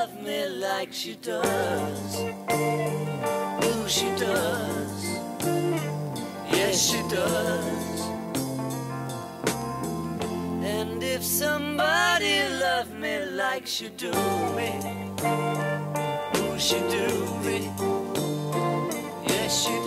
Love me like she does. Ooh, she does. Yes, she does. And if somebody loved me like she do me, ooh, she do me. Yes, she.